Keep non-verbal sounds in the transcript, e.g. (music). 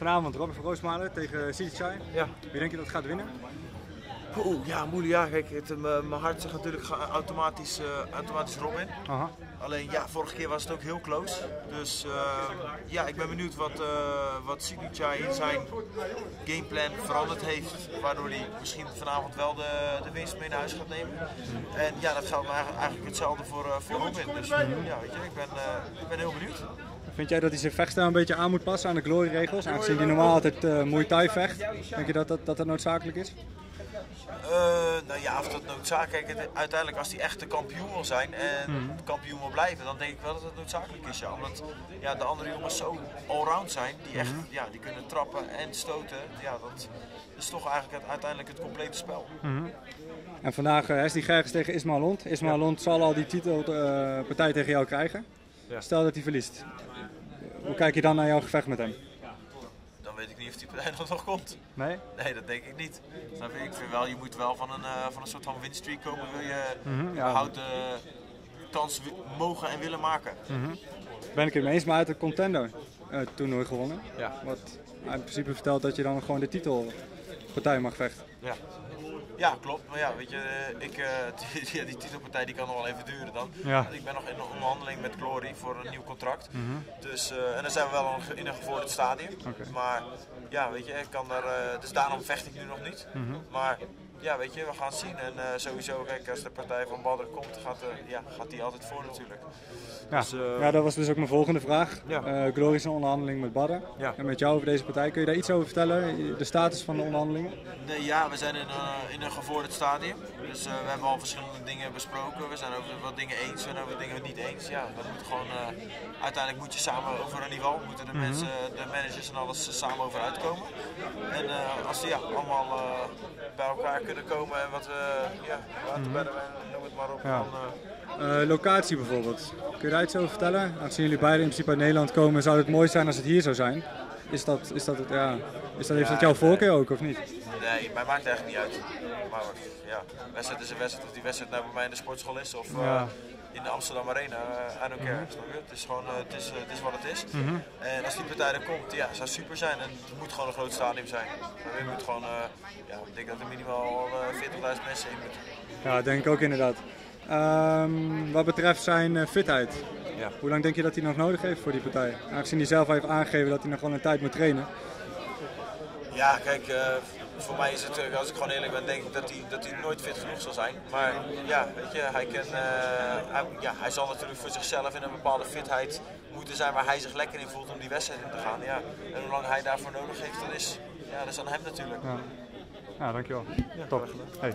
Vanavond Robin van Roosmalen tegen Silicai. Ja. Wie denk je dat gaat winnen? Oeh, ja, moeilijk. Ja, kijk, het, m- mijn hart zegt natuurlijk automatisch, eh, automatisch Robin. Aha. Alleen, ja, vorige keer was het ook heel close. Dus eh, ja, ik ben benieuwd wat, uh, wat Sinichai in zijn gameplan veranderd heeft. Waardoor hij misschien vanavond wel de, de winst mee naar huis gaat nemen. En ja, dat geldt eigenlijk, eigenlijk hetzelfde voor, eh, voor Robin. Dus ja, weet je, ik ben, eh, ik ben heel benieuwd. Vind jij dat hij zijn vechtstijl een beetje aan moet passen aan de glory-regels? Aangezien hij normaal altijd uh, Muay Thai vecht. Denk je dat dat, dat, dat noodzakelijk is? Uh, nou ja, of dat noodzakelijk is. Uiteindelijk, als hij echt de kampioen wil zijn en Mhm. kampioen wil blijven, dan denk ik wel dat het noodzakelijk is. Ja. Omdat ja, de andere jongens zo allround zijn, die echt Mhm. ja, die kunnen trappen en stoten. Ja, dat is toch eigenlijk het, uiteindelijk het complete spel. Mhm. En vandaag uh, is die Gergens tegen Ismael Lond. Ismael Lond zal al die titelpartij uh, tegen jou krijgen. Ja. Stel dat hij verliest. Hoe kijk je dan naar jouw gevecht met hem? Dan weet ik niet of die partij (laughs) nog komt. Nee? Nee, dat denk ik niet. Snap je? Ik vind wel, je moet wel van een, uh, van een soort van winstreak komen. Wil je Mhm, ja. überhaupt de kans wi- mogen en willen maken. Mhm. Ben ik het mee eens, maar uit het contender uh, toernooi gewonnen. Ja. Wat in principe vertelt dat je dan gewoon de titelpartij mag vechten. Ja. Ja, klopt. Maar ja, weet je, eh, ik, (laughs) uh, die, titelpartij die kan nog wel even duren dan. Ja. Ik ben nog in onderhandeling met Glory voor een nieuw contract. Mhm. Dus, uh, en dan zijn we wel in een gevorderd stadium. Maar ja, weet je, ik kan daar, uh, dus daarom vecht ik nu nog niet. Mhm. Maar ja, weet je, we gaan het zien. En uh, sowieso, kijk, als de partij van Badr komt, gaat, uh, ja, gaat die altijd voor natuurlijk. Ja. Dus, uh, ja, dat was dus ook mijn volgende vraag. Ja. Uh, Glory is een onderhandeling met Badr. Ja. En met jou over deze partij. Kun je daar iets over vertellen? De status van de onderhandelingen? Nee, ja, we zijn in, uh, in een gevorderd stadium. Dus uh, we hebben al verschillende dingen besproken. We zijn over wat dingen eens en over dingen niet eens. Ja, dat moet gewoon, uh, uiteindelijk moet je samen over een niveau, moeten de Mhm. mensen, de managers en alles samen over uitkomen. En als die ja, allemaal bij elkaar kunnen komen en wat ja, waterbedden, mm noem het maar op. Ja. Dan, locatie bijvoorbeeld. Kun je daar iets over vertellen? Aangezien jullie beiden in principe uit Nederland komen, zou het mooi zijn als het hier zou zijn. Is dat, is dat, het, ja, is dat, heeft dat jouw voorkeur ook of niet? Nee, mij maakt het eigenlijk niet uit. Maar ja, wedstrijd is een wedstrijd. Of die wedstrijd nou bij mij in de sportschool is of uh, Ja. in de Amsterdam Arena, uh, I don't care. je? Het is gewoon uh, het is, het is wat het is. Mhm. En als die partij er komt, ja, zou super zijn. En het moet gewoon een groot stadium zijn. Het moet gewoon, uh, ja, ik denk dat er minimaal uh, 40.000 mensen in moeten. Ja, denk ik ook inderdaad. Um, wat betreft zijn fitheid, Ja. hoe lang denk je dat hij nog nodig heeft voor die partij? Aangezien hij zelf heeft aangegeven dat hij nog wel een tijd moet trainen. Ja, kijk, uh, voor mij is het, uh, als ik gewoon eerlijk ben, denk ik dat hij, dat hij nooit fit genoeg zal zijn. Maar ja, weet je, hij, kan, uh, hij, ja, hij zal natuurlijk voor zichzelf in een bepaalde fitheid moeten zijn waar hij zich lekker in voelt om die wedstrijd in te gaan. Ja. En hoe lang hij daarvoor nodig heeft, dat is, ja, dat is aan hem natuurlijk. Ja, ja dankjewel. Ja, Top. Hey.